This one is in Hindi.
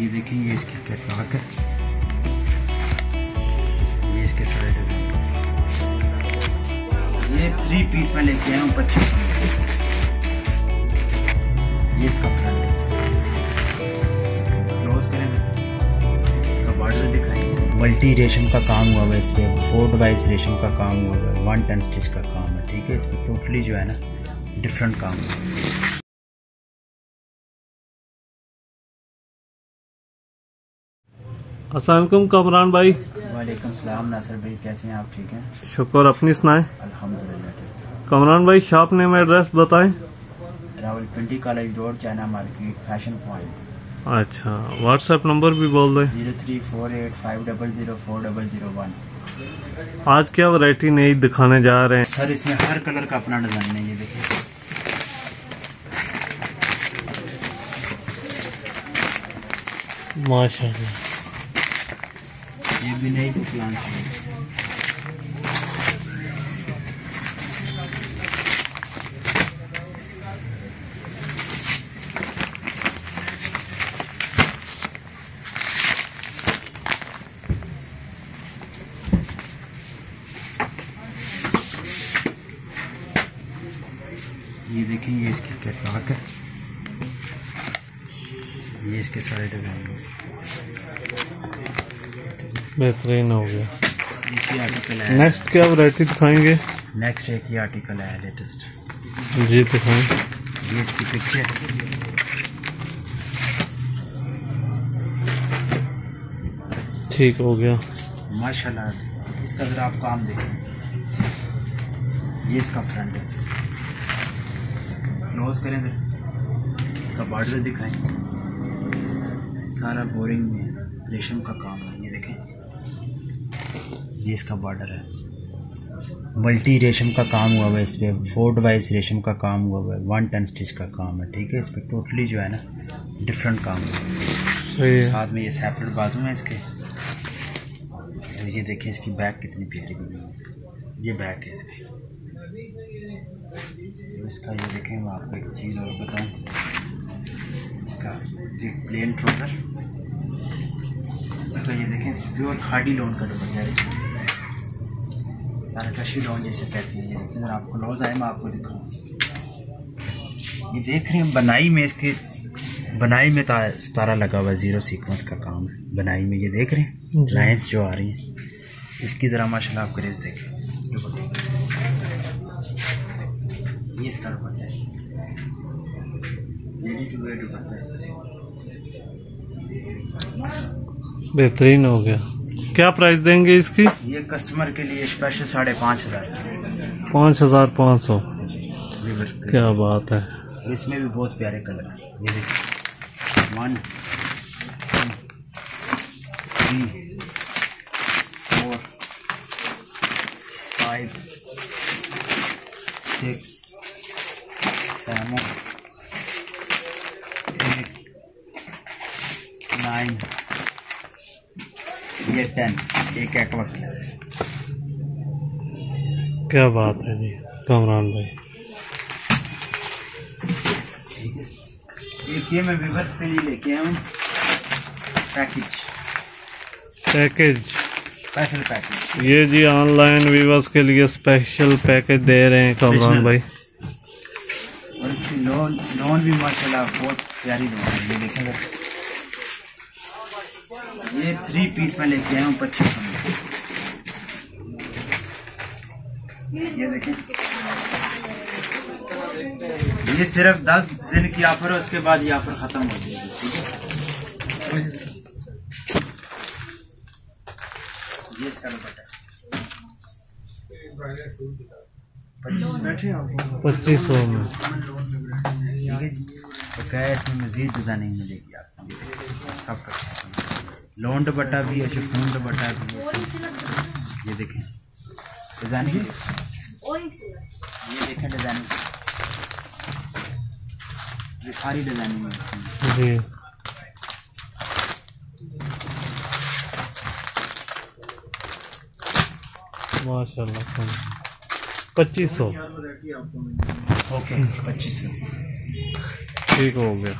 ये देखिए, ये इसकी कैटलॉग है। ये इसके सारे डिज़ाइन ये थ्री पीस में लेके आया हूँ पच्चीस ये इसका फ्रंट क्लोज करें इसका बॉर्डर दिखाएँगे। मल्टी रेशम का काम हुआ है इस पे। फोर्ड वाइज रेशम का काम हुआ है। वन टन स्टिच का काम है। ठीक है इस पर टोटली जो है ना डिफरेंट काम हुआ है। असलम कमरान भाई। वालेकुम सलाम नासर भाई कैसे हैं आप? ठीक हैं? शुक्र अपनी सुनाए। अल्हम्दुलिल्लाह कमरान भाई शॉप नेम एड्रेस बताएँ। Rawalpindi college road China market fashion point. अच्छा व्हाट्सएप नंबर भी बोल दें। Zero three four eight five double zero four double zero one. आज क्या वैरायटी नई दिखाने जा रहे हैं? सर इसमें हर कलर का अपना डिज़ाइन है ये देखिए। माशाल्लाह। ये भी नहीं लॉन्च हुई ये देखिए, ये इसकी कैटलॉग है? ये इसके सारे डिज़ाइन है। बेहतरीन हो गया। आर्टिकल है। नेक्स्ट क्या वैरायटी दिखाएँगे? नेक्स्ट एक ही आर्टिकल है लेटेस्ट जी दिखाएँ। ये इसकी पिक्चर ठीक हो गया। माशाल्लाह इसका ज़रा आप काम देखें। ये इसका फ्रंट है क्लोज करें इसका बॉर्डर दिखाएँ। सारा बोरिंग में रेशम का काम है। ये देखें। ये इसका बॉर्डर है। मल्टी रेशम का काम हुआ हुआ है इस पर फोर्ड वाइज रेशम का काम हुआ हुआ है। वन टन स्टिच का काम है। ठीक है इस पर टोटली जो है ना डिफरेंट काम है। साथ में ये सेपरेट बाजू है इसके। और ये देखिए इसकी बैक कितनी प्यारी बनी हुई है। ये बैक है इसकी। तो इसका ये देखें मैं आपको एक चीज़ और बताऊँ। इसका ये प्लेन ट्रोज़र इसका ये देखें प्योर खाड़ी लोन का दुपट्टा है। तारकशी लोन जैसे कहते हैं ये देखें अगर आपको लॉज आए मैं आपको दिखाऊँ। ये देख रहे हैं बनाई में इसके बनाई में ता- सितारा लगा हुआ ज़ीरो सीक्वेंस का काम है। बनाई में ये देख रहे हैं जी। लाइंस जो आ रही हैं। इसकी ज़रा माशाल्लाह आप करेज देखें ये इसका दुपट्टा है। रेडी टू वेयर दुपट्टा है। बेहतरीन हो गया। क्या प्राइस देंगे इसकी? ये कस्टमर के लिए स्पेशल साढ़े पाँच हज़ार पाँच हज़ार पाँच सौ। क्या बात है। इसमें भी बहुत प्यारे कलर हैं। ये one three four five six seven eight nine ये टेन एक एक्वा कलर है क्या बात है जी कमरान भाई। एक ये मैं विवर्स के लिए लेके आया हूँ। पैकेज पैकेज स्पेशल पैकेज ये जी ऑनलाइन व्यूवर्स के लिए स्पेशल पैकेज दे रहे हैं कमरान भाई। और इसकी लोन लोन भी माशाल्लाह बहुत प्यारी लोन है ये देखें अगर ये थ्री पीस में लेके आया हूँ पच्चीस ये देखें। ये सिर्फ़ दस दिन की ऑफ़र है उसके बाद ये ऑफ़र खत्म हो जाएगी ठीक है? ये इसका दुपट्टा पच्चीस पच्चीस सौ में। ठीक है जी। तो क्या इसमें मजीद डिज़ाइनिंग मिलेगी आपको। सब पच्चीस लोन दुपट्टा भी है शिफोन दुपट्टा भी है। ये देखें। डिज़ाइनिंग ये देखें डिज़ाइनिंग ये सारी डिज़ाइनिंग है। जी। माशाल्लाह पच्चीस सौ। ओके पच्चीस सौ। ठीक हो गया।